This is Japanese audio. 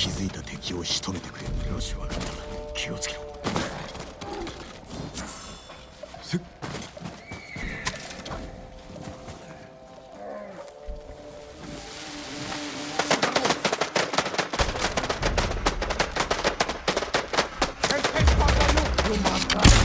気づいた敵を仕留めてくれ。よし分かった。気をつけろ。また